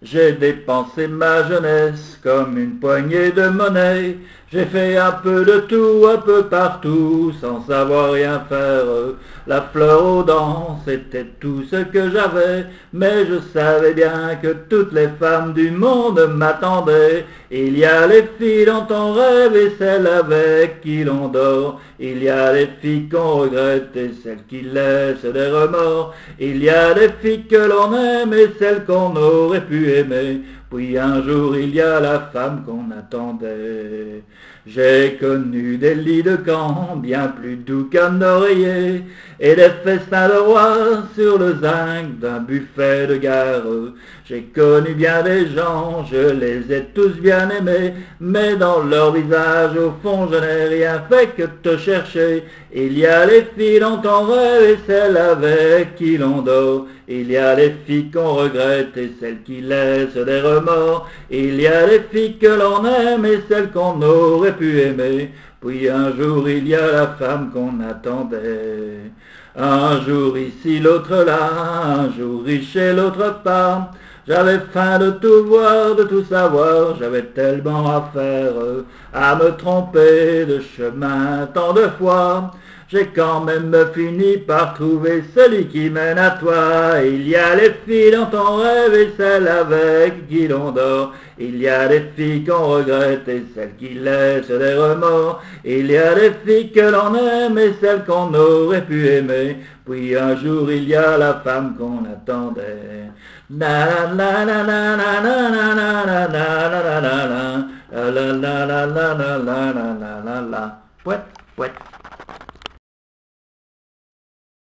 J'ai dépensé ma jeunesse comme une poignée de monnaie. J'ai fait un peu de tout, un peu partout, sans savoir rien faire. La fleur aux dents, c'était tout ce que j'avais, mais je savais bien que toutes les femmes du monde m'attendaient. Il y a les filles dans ton rêve et celles avec qui l'on dort. Il y a les filles qu'on regrette et celles qui laissent des remords. Il y a les filles que l'on aime et celles qu'on aurait pu aimer. Puis un jour il y a la femme qu'on attendait. J'ai connu des lits de camp bien plus doux qu'un oreiller, et des festins de roi sur le zinc d'un buffet de gare. J'ai connu bien des gens, je les ai tous bien aimés, mais dans leur visage au fond je n'ai rien fait que te chercher. Il y a les filles dont on rêve et celles avec qui l'on dort. Il y a les filles qu'on regrette et celles qui laissent des Il y a les filles que l'on aime et celles qu'on aurait pu aimer. Puis un jour il y a la femme qu'on attendait. Un jour ici, l'autre là, un jour riche l'autre part. J'avais faim de tout voir, de tout savoir, j'avais tellement à faire, à me tromper de chemin tant de fois. J'ai quand même fini par trouver celui qui mène à toi. Il y a les filles dans ton rêve et celles avec qui l'on dort. Il y a des filles qu'on regrette et celles qui laissent des remords. Il y a des filles que l'on aime et celles qu'on aurait pu aimer. Puis un jour il y a la femme qu'on attendait.